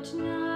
but now.